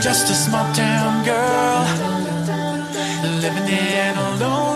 just a small town girl living in a